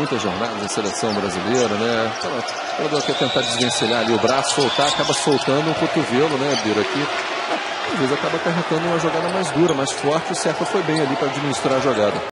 muitas jornadas na seleção brasileira, né? O jogador quer tentar desvencilhar ali o braço, soltar, acaba soltando o cotovelo, né, Biro, aqui. Às vezes acaba acarretando uma jogada mais dura, mais forte. O Serpa foi bem ali para administrar a jogada.